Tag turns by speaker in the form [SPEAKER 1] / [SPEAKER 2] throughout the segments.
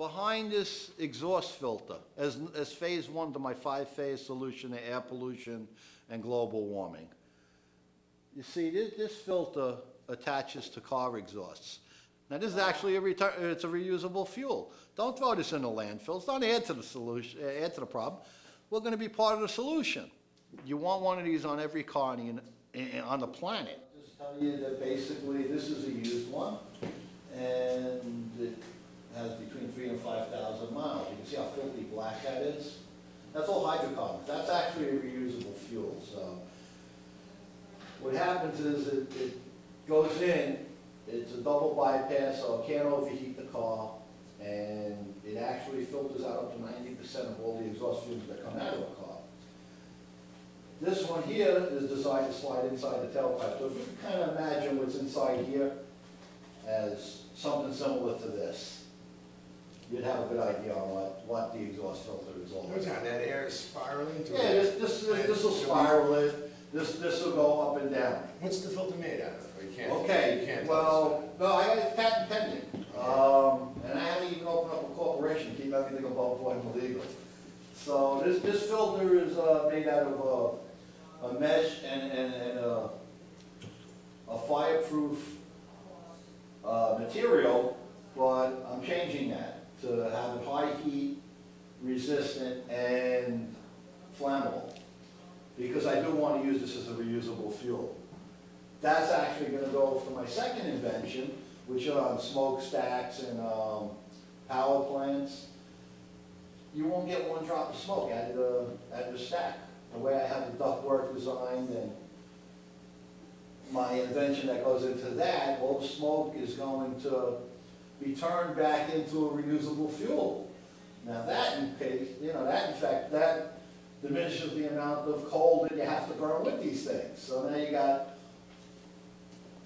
[SPEAKER 1] behind this exhaust filter, as, as phase one to my five-phase solution to air pollution and global warming. You see, this, this filter attaches to car exhausts. Now, this is actually a it's a reusable fuel. Don't throw this in the landfills, don't add to the solution, add to the problem. We're gonna be part of the solution. You want one of these on every car in, in, on the planet. Just tell you that basically, this is a used one, and it has between three and five thousand miles. You can see how filthy black that is. That's all hydrocarbons, that's actually a reusable fuel, so. What happens is it, it goes in, it's a double bypass, so it can't overheat the car, and it actually filters out up to ninety percent of all the exhaust fumes that come out of a car. This one here is designed to slide inside the tailpipe, so if you can kind of imagine what's inside here as something similar to this, you'd have a good idea on what, what the exhaust filter is all
[SPEAKER 2] What's
[SPEAKER 1] about.
[SPEAKER 2] that, that air is spiraling to?
[SPEAKER 1] Yeah, this, this, this will spiral it, this, this will go up and down.
[SPEAKER 2] What's the filter made out of? You can't. you
[SPEAKER 1] Okay,
[SPEAKER 2] can't tell us
[SPEAKER 1] well, no, I got it patent pending, um, and I haven't even opened up a corporation, keep everything above board and legal. So this, this filter is, uh, made out of, uh, a mesh and, and, and a, a fireproof, uh, material, but I'm changing that to have it high heat, resistant, and flammable. Because I do wanna use this as a reusable fuel. That's actually gonna go for my second invention, which are on smokestacks and, um, power plants. You won't get one drop of smoke out of the, out of the stack. The way I have the ductwork designed and my invention that goes into that, all the smoke is going to be turned back into a reusable fuel. Now that in case, you know, that in fact, that diminishes the amount of coal that you have to burn with these things. So now you got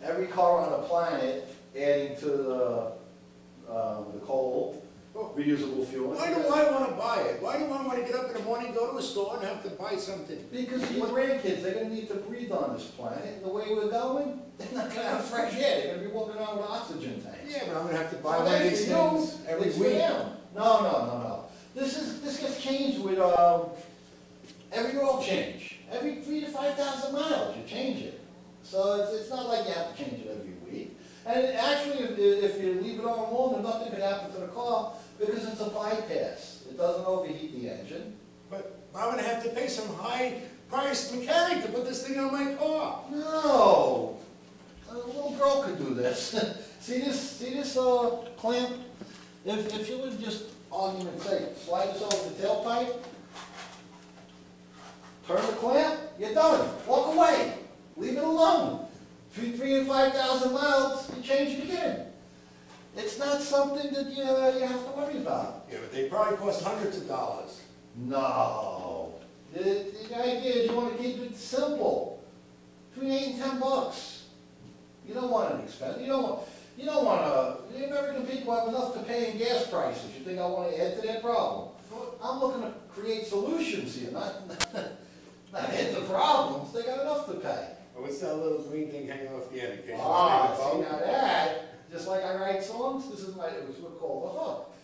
[SPEAKER 1] every car on the planet adding to the, um, the coal, reusable fuel.
[SPEAKER 2] Why do I wanna buy it? Why do I wanna get up in the morning, go to a store and have to buy something?
[SPEAKER 1] Because your grandkids, they're gonna need to breathe on this planet, the way we're going, they're not gonna have fresh air, they're gonna be walking around with oxygen tanks.
[SPEAKER 2] Yeah, but I'm gonna have to buy one of these things every
[SPEAKER 1] it's for
[SPEAKER 2] week.
[SPEAKER 1] them. No, no, no, no. This is, this gets changed with, um, every oil change. Every three to five thousand miles, you change it. So it's, it's not like you have to change it every week. And actually, if, if you leave it on then nothing could happen to the car because it's a bypass. It doesn't overheat the engine.
[SPEAKER 2] But I'm gonna have to pay some high-priced mechanic to put this thing on my car.
[SPEAKER 1] No, a little girl could do this. see this, see this, uh, clamp? If, if you would just, argument's sake, slide this over the tailpipe, turn the clamp, you're done, walk away, leave it alone. Three, three and five thousand miles, you change it again. It's not something that you, uh, you have to worry about.
[SPEAKER 2] Yeah, but they probably cost hundreds of dollars.
[SPEAKER 1] No. The, the idea is you wanna keep it simple. Between eight and ten bucks. You don't want an expense, you don't want, you don't wanna, the American people have enough to pay in gas prices. You think I wanna add to that problem? I'm looking to create solutions here, not, not add to problems. They got enough to pay.
[SPEAKER 2] What's that little green thing hanging off the end? In case you
[SPEAKER 1] Ah, see
[SPEAKER 2] make a
[SPEAKER 1] now that, just like I write songs, this is my, it's what's called the hook.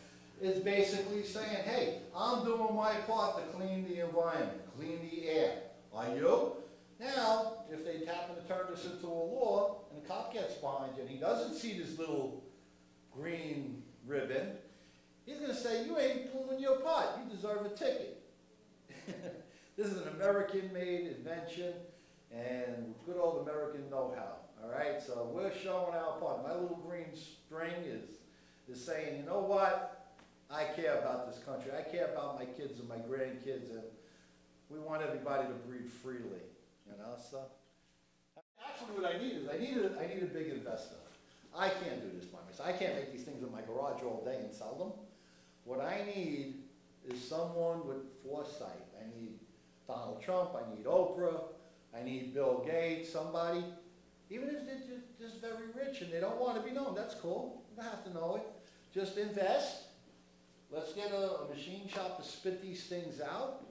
[SPEAKER 1] It's basically saying, hey, I'm doing my part to clean the environment, clean the air. Are you? Now, if they happen to turn this into a law, and a cop gets behind you, and he doesn't see this little green ribbon, he's gonna say, you ain't doing your part, you deserve a ticket. This is an American-made invention, and good old American know-how, all right? So we're showing our part. My little green string is, is saying, you know what? I care about this country. I care about my kids and my grandkids, and we want everybody to breathe freely, you know, so. Actually, what I need is, I need a, I need a big investor. I can't do this by myself. I can't make these things in my garage all day and sell them. What I need is someone with foresight. I need Donald Trump, I need Oprah, I need Bill Gates, somebody. Even if they're just very rich and they don't want to be known, that's cool. You don't have to know it. Just invest. Let's get a, a machine shop to spit these things out,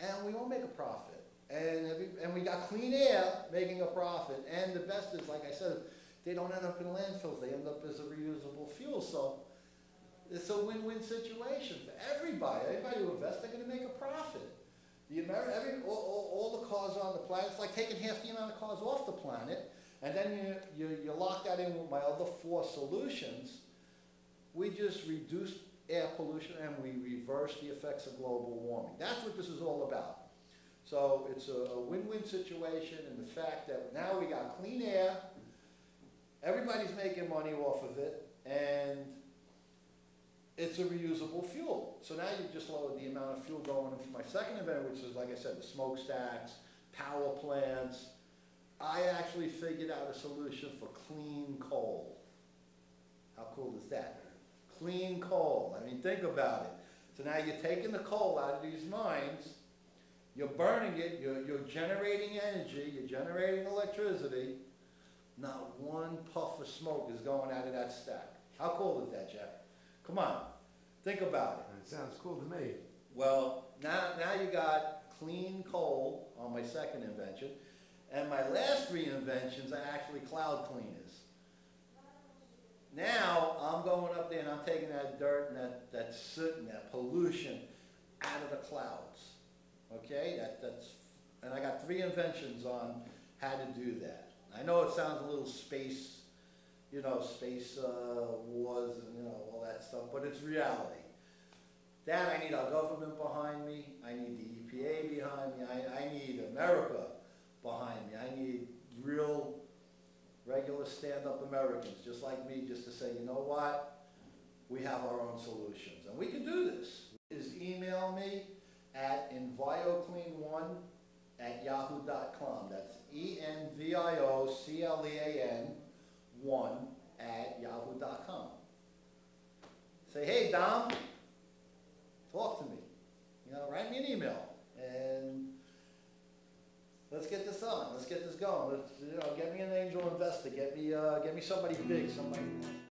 [SPEAKER 1] and we all make a profit. And every, and we got clean air making a profit. And the best is, like I said, they don't end up in landfills. They end up as a reusable fuel. So it's a win-win situation for everybody. Everybody who invests, they're gonna make a profit. The Ameri, every, all, all, all the cars on the planet, it's like taking half the amount of cars off the planet, and then you, you, you lock that in with my other four solutions. We just reduce air pollution and we reverse the effects of global warming. That's what this is all about. So it's a, a win-win situation and the fact that now we got clean air, everybody's making money off of it, and it's a reusable fuel. So now you've just lowered the amount of fuel going into my second event, which is, like I said, the smokestacks, power plants. I actually figured out a solution for clean coal. How cool is that? Clean coal. I mean, think about it. So now you're taking the coal out of these mines, you're burning it, you're, you're generating energy, you're generating electricity. Not one puff of smoke is going out of that stack. How cool is that, Jack? Come on, think about it.
[SPEAKER 3] It sounds cool to me.
[SPEAKER 1] Well, now, now you got clean coal on my second invention, and my last three inventions are actually cloud cleaners. Now, I'm going up there and I'm taking that dirt and that, that soot and that pollution out of the clouds. Okay, that, that's, and I got three inventions on how to do that. I know it sounds a little space, you know, space, uh, wars and, you know, all that stuff, but it's reality. That, I need our government behind me, I need the EPA behind me, I, I need America behind me, I need real, regular stand-up Americans, just like me, just to say, you know what? We have our own solutions, and we can do this. Is email me at envioclean1 at yahoo.com. That's E E-N-V-I-O-C-L-E-A-N 1 at yahoo.com. Say, hey, Dom, talk to me. You know, write me an email and let's get this on. Let's get this going. Let's, you know, get me an angel investor. Get me, uh, get me somebody big, somebody.